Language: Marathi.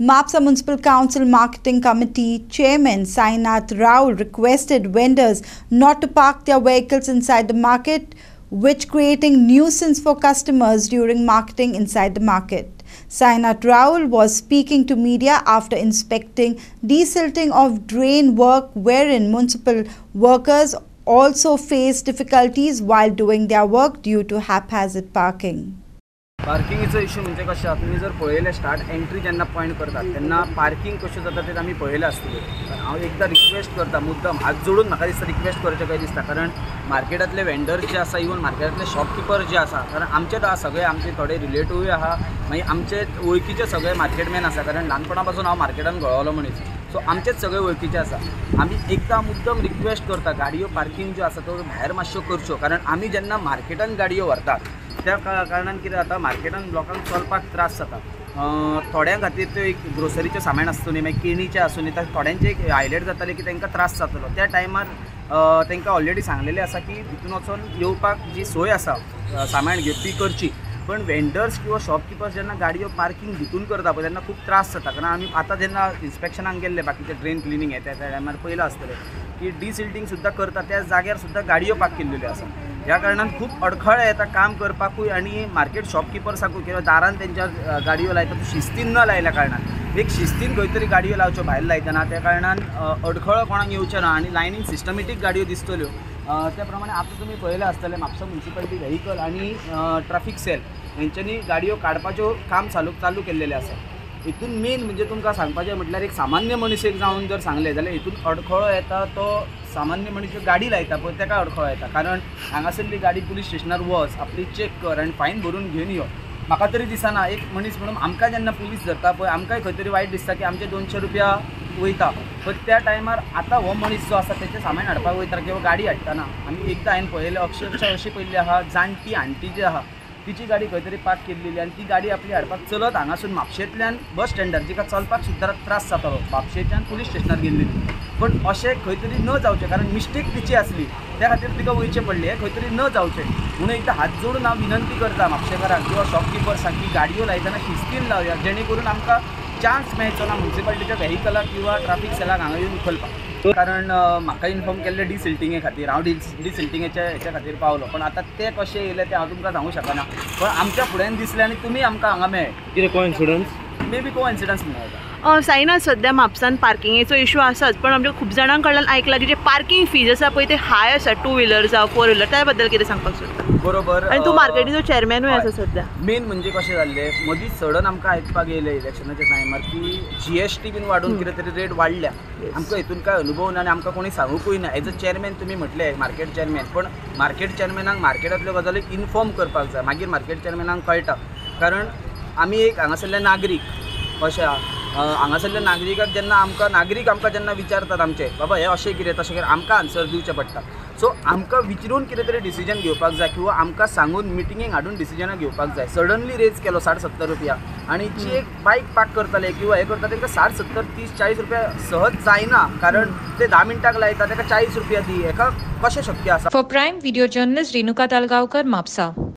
Mapsa Municipal Council Marketing Committee Chairman Sainath Rao requested vendors not to park their vehicles inside the market, which creating nuisance for customers during marketing inside the market. Sainath Rao was speaking to media after inspecting desilting of drain work wherein municipal workers also face difficulties while doing their work due to haphazard parking. पार्किंगचो इश्यू म्हणजे कशें आसा तुमी जर पळयलें स्टार्ट एंट्री जेन्ना पॉयंट करतात तेन्ना पार्किंग कश्यो जाता तें आमी पळयलें आसतलें हांव एकदां रिक्वेस्ट करता मुद्दम हात जोडून म्हाका दिसता रिक्वेस्ट करचें काय दिसता. कारण मार्केटांतले वेंडर्स जे आसा इवन मार्केटांतले शॉपकिपर जे आसा कारण आमचेच आहा सगळे आमचे थोडे रिलेटिव्हूय आहा मागीर आमचे वळखीचे सगळे मार्केटमॅन आसा कारण ल्हानपणा पासून हांव मार्केटान गळवलो मनीस सो आमचेच सगळे वळखीचे आसा आमी एकदां मुद्दम रिक्वेस्ट करता गाडयो पार्किंग ज्यो आसा त्यो भायर मातश्यो करच्यो कारण आमी जेन्ना मार्केटान गाडयो व्हरतात त्या का- कारणान कितें जाता मार्केटान लोकांक चलपाक त्रास जाता थोड्यां खातीर त्यो एक ग्रोसरीचें सामान आसूं न्ही मागीर केणीचें आसूं न्ही थोड्यांचें एक हायलायट जातालें की तांकां त्रास जातलो त्या टायमार तांकां ऑलरेडी सांगलेलें आसा की भितून वचून येवपाक जी सोय आसा सामान घेवप ती करची पण वेंडर्स किंवा शॉपकिपर्स जेन्ना गाडयो पार्किंग भितून करता पळय तेन्ना खूब त्रास जाता कारण आमी आतां जेन्ना इन्स्पेक्शनाक गेल्ले बाकीचे ड्रेन क्लिनींग येता त्या टायमार पयलां आसतलें की डिसिल्टींग सुद्दां करता त्या जाग्यार सुद्दां गाडयो पार्क केल्ल्यो आसा ह्या कारणान खूब अडखळ येता काम करपाकूय आनी मार्केट शॉपकिपर्साकूय किंवा दारान तेंच्या गाडयो लायता शिस्तीन न लायल्या कारणान. एक शिस्तीन खंय तरी गाडयो लावच्यो भायर लायतना त्या कारणान अडखळो अडखळ कोणाक येवच्यो ना आनी लायनीन सिस्टमॅटीक गाडयो दिसतल्यो. त्या प्रमाणे आतां तुमी पळयलें आसतलें म्हापसा म्युन्सिपालिटी व्हेकल आनी ट्रॅफिक सेल हेंच्यांनी गाडयो काडपाच्यो काम चालू चालू केल्लेलें आसा हितून मेन म्हणजे तुमकां सांगपाचें म्हटल्यार एक सामान्य मनशेक जावन जर सांगलें जाल्यार हितून अडखळो येता तो सामान्य मनीस गाडी लायता पळय ताका अडखळो येता. कारण हांगासरली गाडी पुलीस स्टेशनार वच आपली चॅक कर आनी फायन भरून घेवन यो. म्हाका तरी दिसना एक मनीस म्हणून आमकां जेन्ना पुलीस धरता पळय आमकांय खंय तरी वायट दिसता की आमचे दोनशे रुपया वयता. पण त्या टायमार आतां हो मनीस जो आसा तेचें सामान हाडपाक वयता किंवा गाडी हाडटाना. आमी एकदां हांवें पळयलें अक्षरशः अशी पयल्ली आहा जाणटी आंटी जी आहा तिची गाडी खंय तरी पार्क केल्ली आनी ती गाडी आपली हाडपाक चलत हांगासून म्हापशेंतल्यान बस स्टँडार जिका चलपाक सुद्दां त्रास जातालो म्हापशेंतल्यान पुलीस स्टेशनार गेल्लेली पण अशें खंय तरी न जावचें कारण मिस्टेक तिची आसली त्या खातीर तिका वयचें पडलें हें खंय तरी न जावचें म्हणून एकदां हात जोडून हांव विनंती करता म्हापशेकारांक किंवा शॉपकिपर्सांक की गाडयो लायतना शिस्तीन लावया जेणे करून आमकां चान्स मेळचो ना म्युन्सिपालिटीच्या वेहिकलाक किंवा ट्राफीक सेलाक हांगा येवन उखलपाक कारण म्हाका इन्फॉर्म केल्लें डिसिल्टिंगे खातीर. हांव डिस डिसिल्टिंगेच्या हेच्या खातीर पावलो. पण आतां ते कशें येयलें तें हांव तुमकां सांगूंक शकना. पण आमच्या फुड्यान दिसलें आनी तुमी आमकां हांगा मेळ्ळे कितें कोइन्सिडन्स मे बी साईनाथ सध्या म्हापसान पार्किंगेचो इशू आसाच पण आमच्या खूब जाणां कडल्यान आयकलां की जे पार्किंग फीज आसा पळय ते हाय आसा टू व्हिलर जावं फोर व्हिलर त्या बद्दल कितें सांगपाक सोदता बरोबर आनी तूं मार्केटीचो चॅरमॅनूय हय. आसा सध्या. मेन म्हणजे कशें जाल्लें मदींच सडन आमकां आयकपाक येयलें इलेक्शनाच्या टायमार की जी एस टी बीन वाडून कितें तरी रेट वाडल्या. आमकां हितून काय अनुभव ना आनी आमकां कोणी सांगूकूय ना एज अ चॅरमॅन तुमी म्हटलें मार्केट चॅरमॅन पण मार्केट चॅरमॅनाक मार्केटांतल्यो गजाली इन्फॉर्म करपाक जाय. मागीर मार्केट चॅरमॅनाक कळटा. कारण आमी एक हांगासरले नागरीक अशें आहा हांगासरल्या नागरिकाक जेन्ना आमकां नागरीक आमकां जेन्ना विचारतात आमचे बाबा हें अशें कितें तशें कितें आमकां आन्सर दिवचें पडटा सो आमकां विचारून कितें तरी डिसिजन घेवपाक जाय किंवा आमकां सांगून मिटिंगेक हाडून डिसिजनां घेवपाक जाय. सडनली रेज केलो साठ सत्तर रुपया आनी जी एक बायक पार्क करताले किंवा हें करता तांकां साठ सत्तर तीस चाळीस रुपया सहज जायना कारण ते धा मिनटाक लायता ताका चाळीस रुपया दी हेका कशें शक्य आसा for prime video journalist Renuka Talgaonkar Mapusa